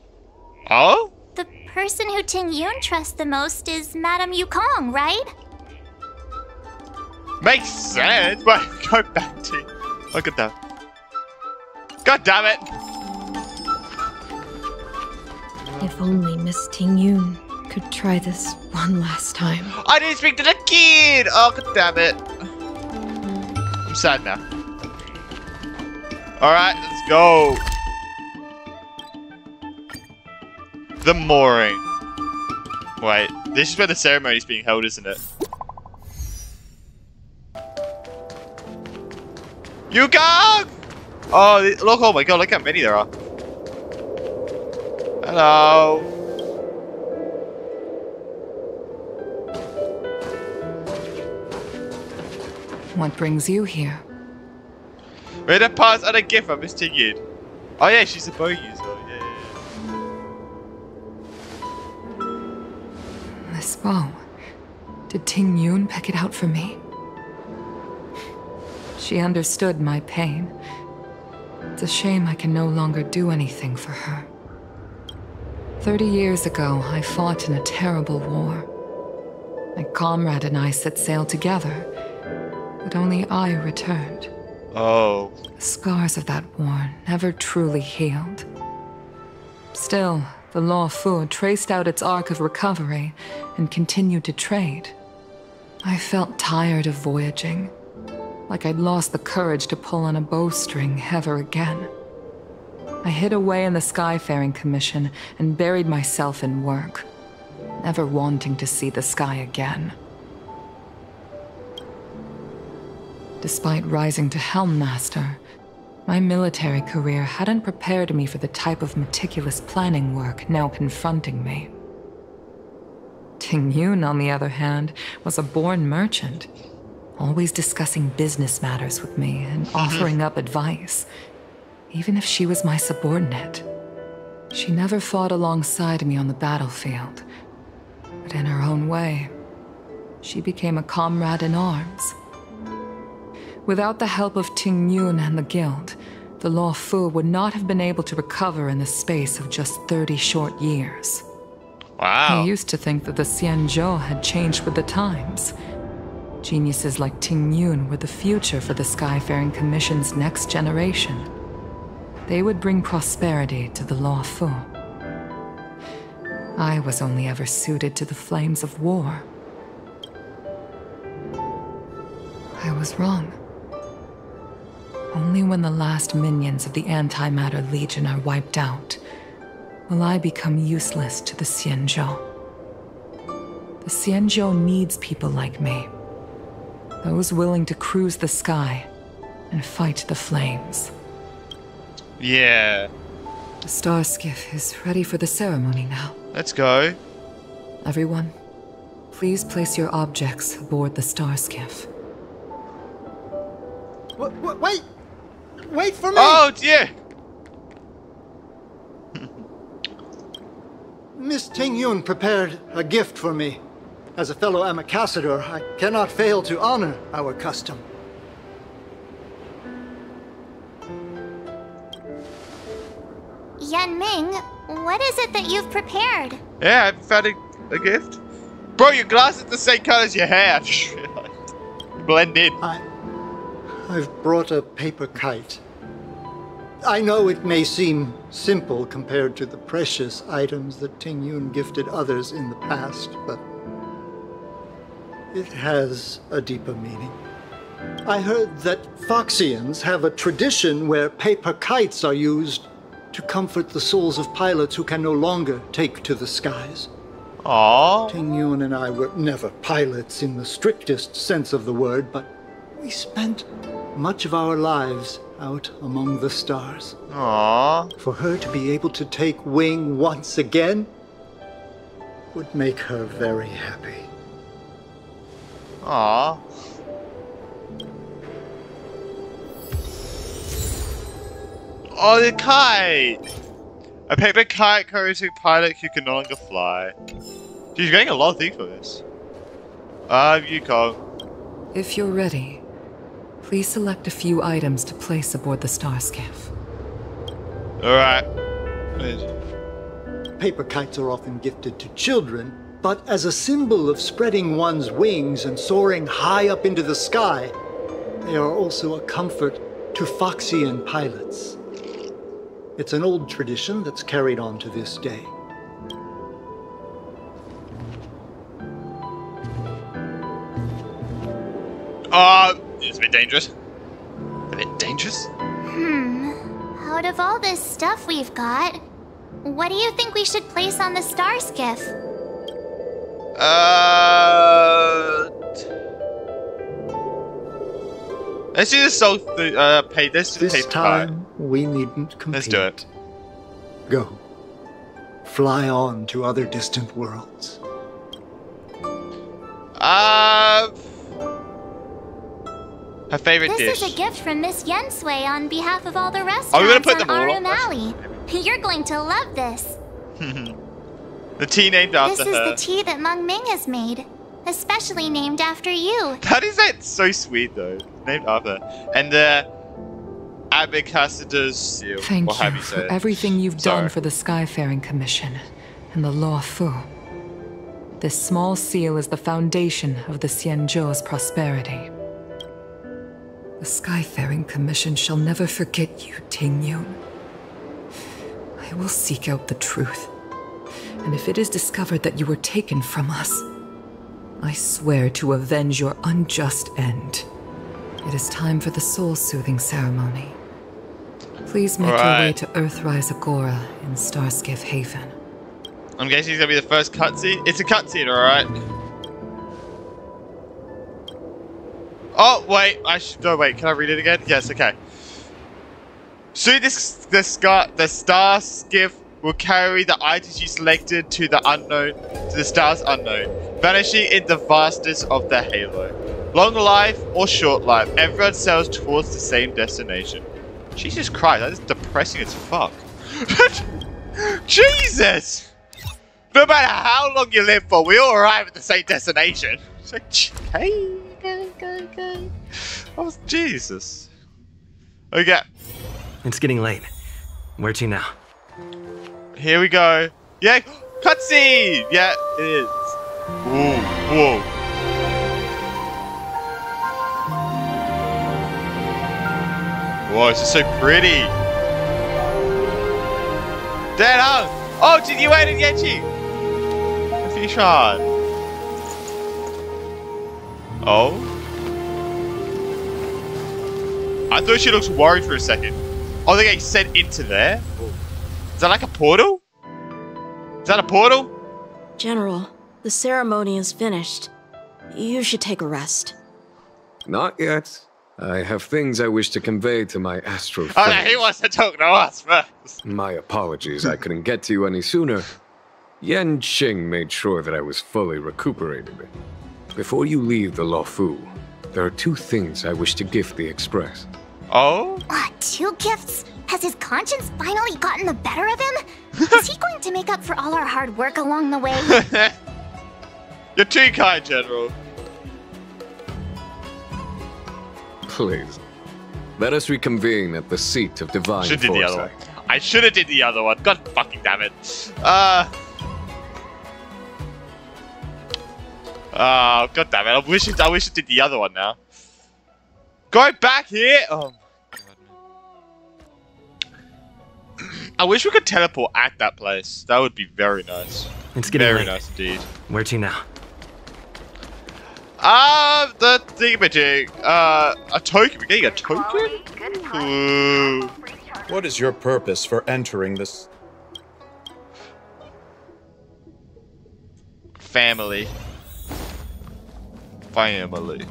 Oh? The person who Ting Yun trusts the most is Madame Yukong, right? Makes sense, but go back to. Look at that. God damn it! If only Miss Ting Yun could try this one last time. I didn't speak to the kid! Oh, god damn it. I'm sad now. Alright, let's go. The mooring. Wait, this is where the ceremony is being held, isn't it? You go! Oh, look, oh my god, look how many there are. Hello. What brings you here? We're the pass on a gift Miss Tigid. Oh yeah, she's a bow user. Yeah, yeah, This bow. Did Ting Yun pick it out for me? She understood my pain. It's a shame I can no longer do anything for her. Thirty years ago, I fought in a terrible war. My comrade and I set sail together, but only I returned. Oh. Scars of that war never truly healed. Still, the Luofu traced out its arc of recovery and continued to trade. I felt tired of voyaging, like I'd lost the courage to pull on a bowstring ever again. I hid away in the Skyfaring Commission and buried myself in work, never wanting to see the sky again. Despite rising to Helm Master, my military career hadn't prepared me for the type of meticulous planning work now confronting me. Ting Yun, on the other hand, was a born merchant, always discussing business matters with me and mm-hmm. offering up advice, even if she was my subordinate. She never fought alongside me on the battlefield, but in her own way, she became a comrade in arms. Without the help of Ting Yun and the Guild, the Luofu would not have been able to recover in the space of just 30 short years. Wow. I used to think that the Xianzhou had changed with the times. Geniuses like Ting Yun were the future for the Skyfaring Commission's next generation. They would bring prosperity to the Luofu. I was only ever suited to the flames of war. I was wrong. Only when the last minions of the Antimatter Legion are wiped out will I become useless to the Xianzhou. The Xianzhou needs people like me. Those willing to cruise the sky and fight the flames. Yeah. The star skiff is ready for the ceremony now. Let's go. Everyone, please place your objects aboard the star skiff. Wait, wait, wait for me! Oh dear! Miss Ting Yun prepared a gift for me. As a fellow ambassador, I cannot fail to honor our custom. Yan Ming, what is it that you've prepared? Yeah, I found a, a gift. Bro, your glasses the same color as your hair. I just. Blend in. I, I've brought a paper kite. I know it may seem simple compared to the precious items that Ting Yun gifted others in the past, but it has a deeper meaning. I heard that Foxians have a tradition where paper kites are used to comfort the souls of pilots who can no longer take to the skies. Aww. Ting Yun and I were never pilots in the strictest sense of the word, but we spent much of our lives out among the stars. Aww. For her to be able to take wing once again would make her very happy. Aww. Oh, the kite! A paper kite carries a pilot who can no longer fly. She's getting a lot of things for this. Ah, uh, Yukong. If you're ready, please select a few items to place aboard the star skiff. Alright. Paper kites are often gifted to children, but as a symbol of spreading one's wings and soaring high up into the sky, they are also a comfort to Foxian pilots. It's an old tradition that's carried on to this day. Uh, it's a bit dangerous. A bit dangerous? Hmm. Out of all this stuff we've got, what do you think we should place on the star skiff? Uh. Let's do the soul. Th uh, pay this. This paper time, kite. we needn't compete. Let's do it. Go. Fly on to other distant worlds. Uh. Her favorite This dish. is a gift from Miss Yensui on behalf of all the restaurants Are we gonna put on them all Aurum? Alley. You're going to love this. the tea named after this is her. the tea that Meng Ming has made, especially named after you. That is like so sweet though. Named after. And uh, the ambassador's seal. Thank or have you you for everything you've Sorry. done for the Skyfaring Commission and the Luofu. This small seal is the foundation of the Xianzhou's prosperity. The Skyfaring Commission shall never forget you, Ting Yun. I will seek out the truth. And if it is discovered that you were taken from us, I swear to avenge your unjust end. It is time for the soul soothing ceremony. Please make your way to Earthrise Agora in Starskiff Haven. I'm guessing it's gonna be the first cutscene. It's a cutscene, alright. Oh wait, I should. No wait, can I read it again? Yes, okay. Soon this the star the star skiff will carry the items you selected to the unknown to the stars unknown, vanishing in the vastness of the halo. Long life or short life, everyone sails towards the same destination. Jesus Christ, that is depressing as fuck. Jesus! No matter how long you live for, we all arrive at the same destination. It's like, hey, okay, okay, okay. Oh, Jesus. Okay. It's getting late. Where to now? Here we go. Yeah, cutscene! Yeah, it is. Whoa, whoa. Whoa, this is so pretty. Dead hung! Oh, did you wait and get you? A fish on. Oh? I thought she looks worried for a second. Oh, they're getting sent into there? Is that like a portal? Is that a portal? General, the ceremony is finished. You should take a rest. Not yet. I have things I wish to convey to my astral Oh, no, he wants to talk to us first. My apologies, I couldn't get to you any sooner. Yan Qing made sure that I was fully recuperated. Before you leave the Luofu, there are two things I wish to gift the Express. Oh? Uh, two gifts? Has his conscience finally gotten the better of him? is he going to make up for all our hard work along the way? You're too kind, General. Please. Let us reconvene at the seat of divine Should did the other one. I should have did the other one. God fucking damn it. Uh. Oh, god damn it. I wish it, I wish it did the other one now. Go back here. Oh. I wish we could teleport at that place. That would be very nice. It's getting very late. nice indeed. Where to now? Ah, the thingamajig. Uh, a token. We're getting a token? Ooh. What is your purpose for entering this? Family. Family.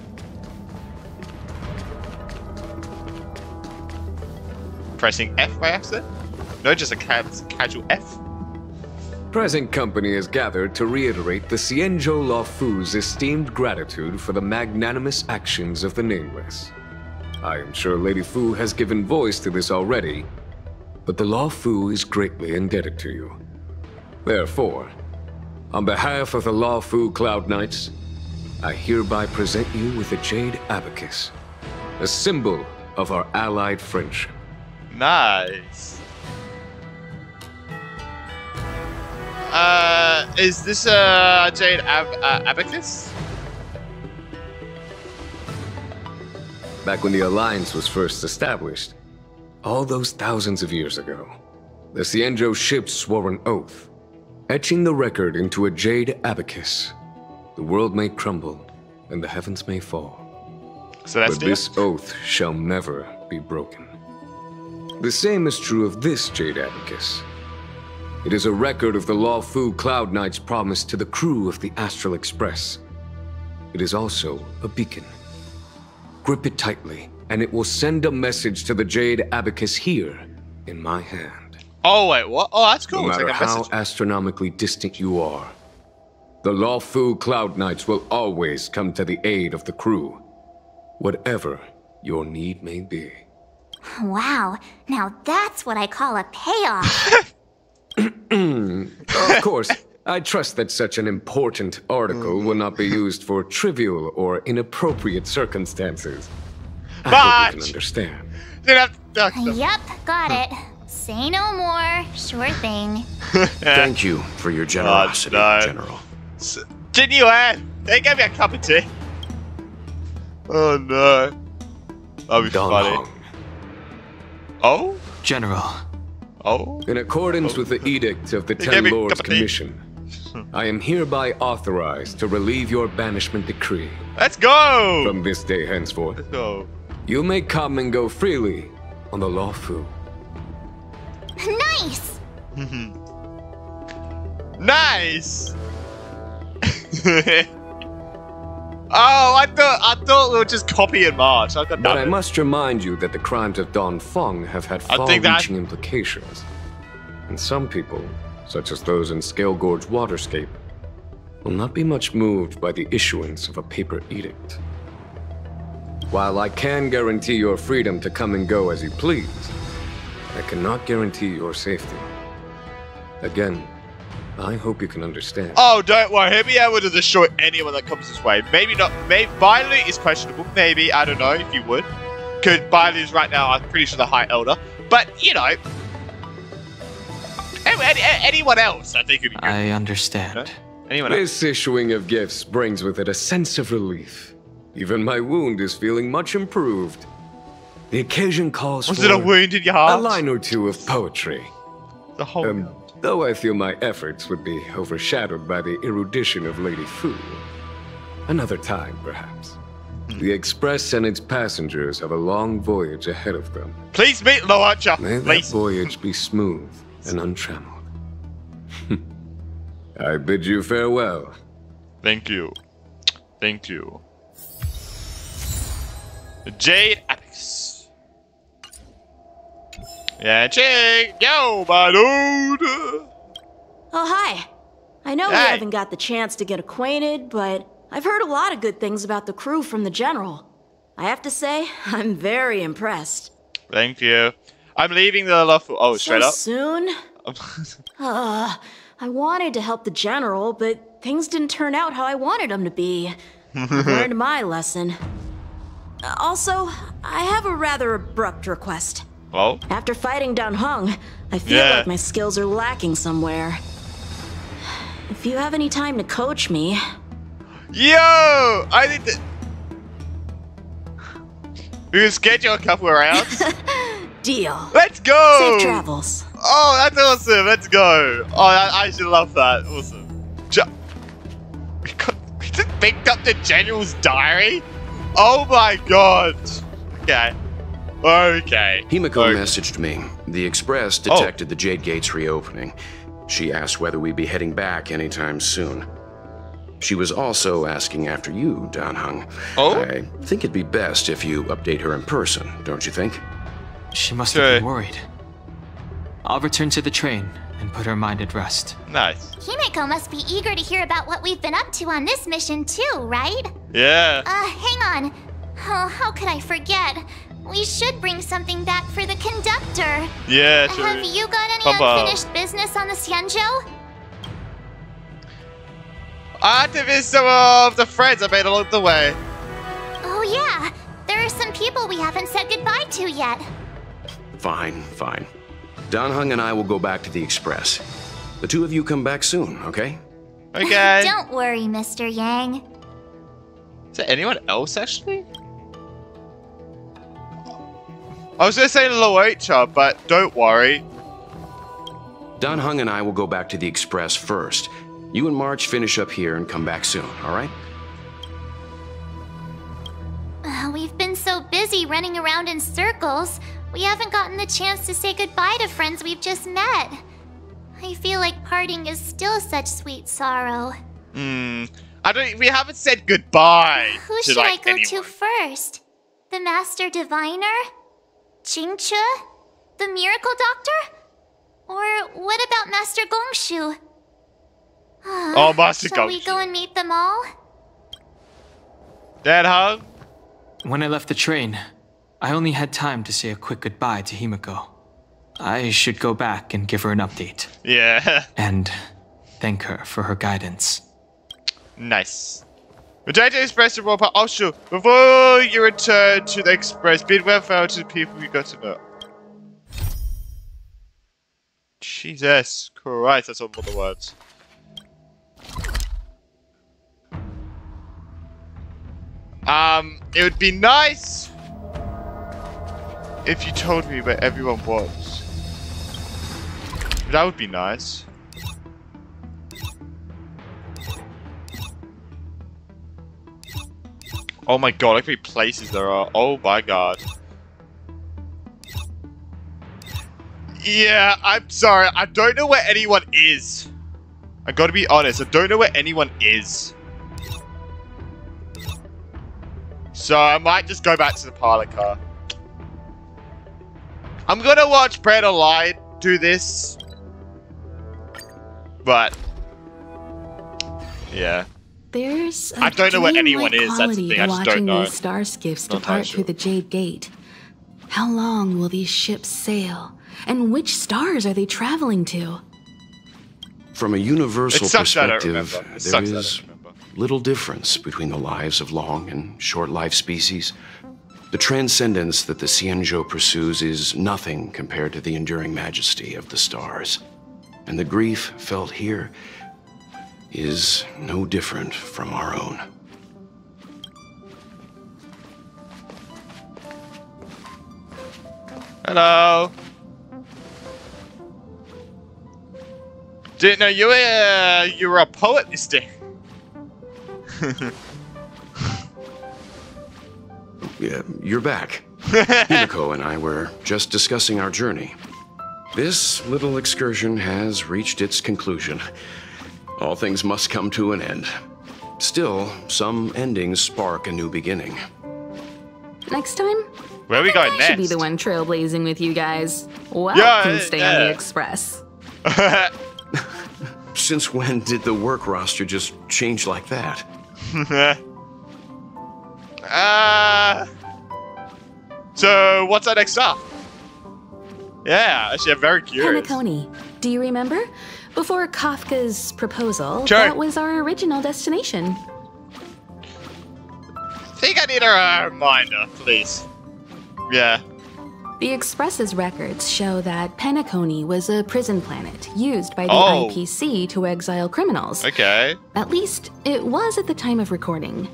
Pressing F by accident? No, just a ca- casual F. Present company is gathered to reiterate the Xianzhou Luofu's esteemed gratitude for the magnanimous actions of the Nameless. I am sure Lady Fu has given voice to this already, but the Luofu is greatly indebted to you. Therefore, on behalf of the Luofu Cloud Knights, I hereby present you with a Jade Abacus, a symbol of our allied friendship. Nice. Uh, is this a Jade ab- uh, Abacus? Back when the Alliance was first established, all those thousands of years ago, the Xianzhou ships swore an oath, etching the record into a jade abacus. The world may crumble, and the heavens may fall. So that's but this oath shall never be broken. The same is true of this jade abacus. It is a record of the Luofu Cloud Knight's promise to the crew of the Astral Express. It is also a beacon. Grip it tightly, and it will send a message to the Jade Abacus here, in my hand. Oh wait, what? Oh, that's cool. No matter like a how message. astronomically distant you are, the Luofu Cloud Knights will always come to the aid of the crew, whatever your need may be. wow, now that's what I call a payoff. of course, I trust that such an important article will not be used for trivial or inappropriate circumstances. But I hope you can understand. Oh, yep, got it. Say no more. Sure thing. Thank you for your generosity, oh, General. Didn't you Genuine! They gave me a cup of tea. Oh no. That'd be funny. Oh? General. Oh? In accordance with the edict of the Ten gave me a Lords cup of tea. Commission, I am hereby authorized to relieve your banishment decree. Let's go! From this day henceforth, Let's go. you may come and go freely on the Luofu. Nice! nice! oh, I thought I thought we were just copy and march. I got But I must remind you that the crimes of Dan Feng have had think that- far-reaching implications. And some people, such as those in Scale Gorge Waterscape, will not be much moved by the issuance of a paper edict. While I can guarantee your freedom to come and go as you please, I cannot guarantee your safety. Again, I hope you can understand. Oh, don't worry. He'll be able to destroy anyone that comes his way. Maybe not. Maybe violently is questionable. Maybe I don't know if you would. could buy these right now. I'm pretty sure the High Elder. But, you know, any, anyone else, I think, would be good. I understand. Anyone else? This issuing of gifts brings with it a sense of relief. Even my wound is feeling much improved. The occasion calls Was for it a wound in your heart? a line or two of poetry. The whole. Um, though I feel my efforts would be overshadowed by the erudition of Lady Fu. Another time, perhaps. The Express and its passengers have a long voyage ahead of them. Please meet Luocha. May that Please. voyage be smooth and untrammeled. I bid you farewell. Thank you. Thank you. Jade Yeah, Jade. Yo, my dude. Oh, hi. I know we haven't got the chance to get acquainted, but I've heard a lot of good things about the crew from the General. I have to say, I'm very impressed. Thank you. I'm leaving the love. Oh, straight up. soon? Uh, I wanted to help the General, but things didn't turn out how I wanted them to be. I've learned my lesson. Also, I have a rather abrupt request. Oh. After fighting Dan Heng, I feel Yeah. like my skills are lacking somewhere. If you have any time to coach me, Yo, I think that. We can schedule a couple of rounds. deal. Let's go. Safe travels. Oh, that's awesome. Let's go. Oh, I, I should love that. Awesome. Jo- we, got, we just picked up the general's diary. Oh my god. Okay. Okay. Himeko messaged me. The Express detected the Jade Gates reopening. She asked whether we'd be heading back anytime soon. She was also asking after you, Dan Heng. Oh? I think it'd be best if you update her in person, don't you think? She must have been worried. I'll return to the train and put her mind at rest. Nice. Himeko must be eager to hear about what we've been up to on this mission too, right? Yeah. Uh, hang on. Oh, how could I forget? We should bring something back for the conductor. Yeah, Have you got any Papa. unfinished business on the Xianzhou? I had to visit some of the friends I made along the way. Oh yeah, there are some people we haven't said goodbye to yet. Fine, fine. Dan Heng and I will go back to the Express. The two of you come back soon, okay? Okay. Don't worry, Mr. Yang. Is there anyone else actually? I was gonna say Luocha, but don't worry. Dan Heng and I will go back to the Express first. You and March finish up here and come back soon, all right? Uh, We've been so busy running around in circles, we haven't gotten the chance to say goodbye to friends we've just met. I feel like parting is still such sweet sorrow. Hmm. I don't. We haven't said goodbye. Who to, should like, I go anyone. to first? The Master Diviner? Qingque? The Miracle Doctor? Or what about Master Gongshu? Oh, ah, Master Shall we go and meet them all? Dan Heng? When I left the train, I only had time to say a quick goodbye to Himeko. I should go back and give her an update. Yeah. And thank her for her guidance. nice. Return to Express and. Oh, sure. Before you return to the Express, bid farewell to the people you got to know. Jesus Christ, that's all the words. Um, it would be nice if you told me where everyone was. That would be nice. Oh my god, how many places there are. Oh my god. Yeah, I'm sorry. I don't know where anyone is. I gotta be honest, I don't know where anyone is. So I might just go back to the pilot car. I'm gonna watch Brad Light do this. But yeah. There's a I don't know where anyone is, that's the quality thing, to I just don't watching know. these star skiffs Not depart entirely through the Jade Gate. How long will these ships sail? And which stars are they traveling to? From a universal It sucks that I don't perspective, remember. It there sucks that I is little difference between the lives of long and short lived species. The transcendence that the Xianzhou pursues is nothing compared to the enduring majesty of the stars. And the grief felt here is no different from our own. Hello. Didn't know you were uh, you were a poet, Mister. Yeah, you're back. Himeko and I were just discussing our journey. This little excursion has reached its conclusion. All things must come to an end. Still, some endings spark a new beginning. Next time, Where are we going I next? should be the one trailblazing with you guys. Well, Yeah, can stay on the express. Since when did the work roster just change like that? uh, so what's our next stop? Yeah, actually, I'm very curious. Penacony. Do you remember? Before Kafka's proposal, Sure. that was our original destination. I think I need a reminder, please. Yeah. The Express's records show that Penacony was a prison planet used by the Oh. IPC to exile criminals. Okay. At least, it was at the time of recording.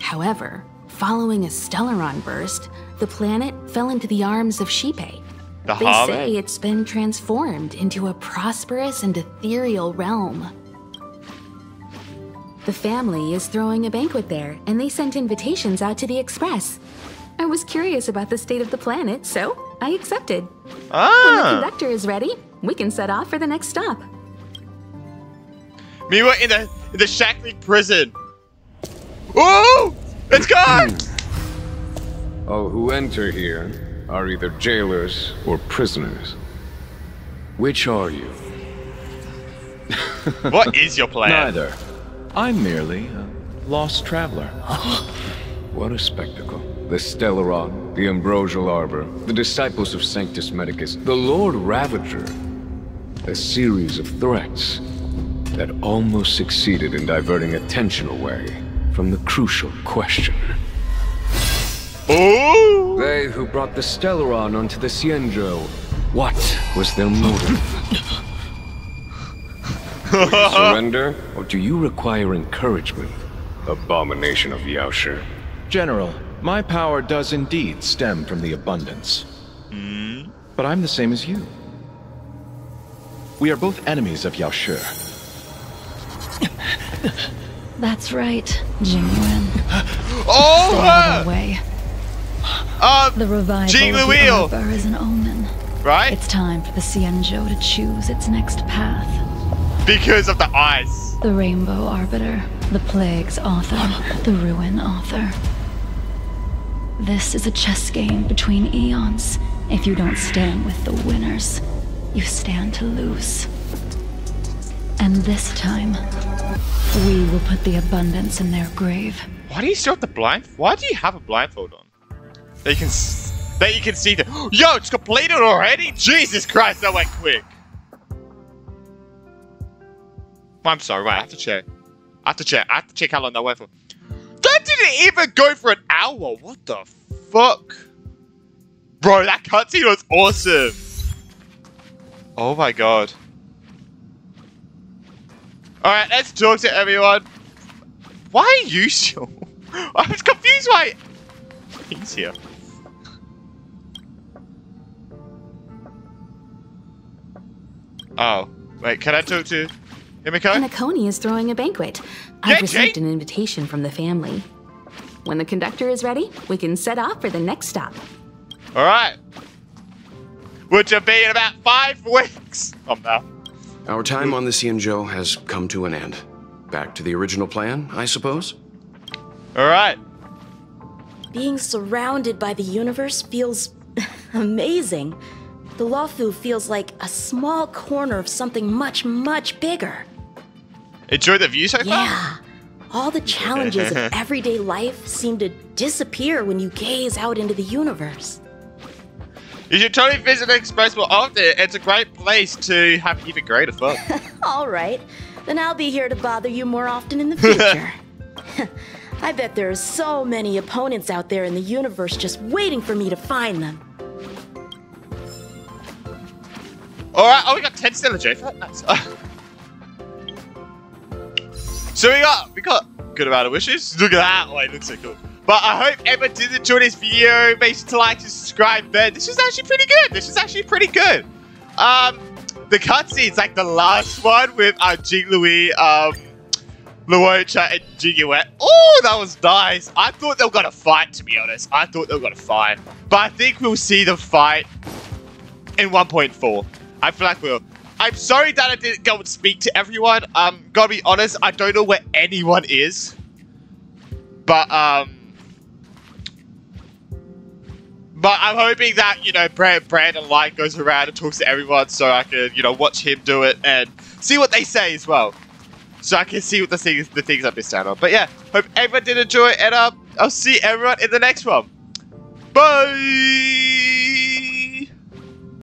However, following a Stellaron burst, the planet fell into the arms of Xipe. The they Hobbit? say it's been transformed into a prosperous and ethereal realm. The family is throwing a banquet there, and they sent invitations out to the Express. I was curious about the state of the planet, so I accepted. Ah. When the Ah. conductor is ready, we can set off for the next stop. Me in the in the Shackling prison. Ooh! It's gone! oh, who enter here are either jailers or prisoners. Which are you? what is your plan? Neither. I'm merely a lost traveler. What a spectacle. The Stellaron, the Ambrosial Arbor, the disciples of Sanctus Medicus, the Lord Ravager. A series of threats that almost succeeded in diverting attention away from the crucial question. Ooh! They who brought the Stellaron onto the Xianzhou, what was their motive? Surrender, or do you require encouragement? Abomination of Yaoshi. General, my power does indeed stem from the abundance. Hmm? But I'm the same as you. We are both enemies of Yaoshi. That's right, Jing Yuan. Oh! Stay out of the way. Um, the revival Jing of the Luil. Arbor is an omen. Right? It's time for the Xianzhou to choose its next path. Because of the eyes. The Rainbow Arbiter, the Plague's author, the Ruin author. This is a chess game between eons. If you don't stand with the winners, you stand to lose. And this time, we will put the abundance in their grave. Why do you still have the blind? Why do you have a blindfold on? That you can that you can see the. Yo, it's completed already. Jesus Christ, that went quick. I'm sorry. Wait, I have to check. I have to check. I have to check how long that went for. That didn't even go for an hour. What the fuck, bro? That cutscene was awesome. Oh my god. All right, let's talk to everyone. Why are you still? I was confused why he's here. Oh, wait, can I talk to Himeko? Penacony is throwing a banquet. Yeah, I've received an invitation from the family. When the conductor is ready, we can set off for the next stop. All right. Which will be in about five weeks oh, from now. Our time on the Xianzhou has come to an end. Back to the original plan, I suppose? All right. Being surrounded by the universe feels amazing. The Luofu feels like a small corner of something much, much bigger. Enjoy the view so far? Yeah. All the challenges of everyday life seem to disappear when you gaze out into the universe. You should totally visit Express more often. It's a great place to have even greater fun. All right. Then I'll be here to bother you more often in the future. I bet there are so many opponents out there in the universe just waiting for me to find them. Alright, oh, we got 10 Stellar J. Nice. so we got, we got good amount of wishes. Look at that. Oh, it looks so cool. But I hope everyone did enjoy this video. Make sure to like and subscribe, man. This is actually pretty good. This is actually pretty good. Um, the cutscenes, like the last one with uh, Jing Louis, um, Luocha, and Jiguet. Oh, that was nice. I thought they were going to fight, to be honest. I thought they were going to fight. But I think we'll see them fight in 1.4. I feel like we'll. I'm sorry that I didn't go and speak to everyone. Um, gotta be honest, I don't know where anyone is. But, um... But I'm hoping that, you know, Brand, Brandon Light goes around and talks to everyone so I can, you know, watch him do it and see what they say as well. So I can see what the things, the things I missed out on. But yeah, hope everyone did enjoy and um, I'll see everyone in the next one. Bye!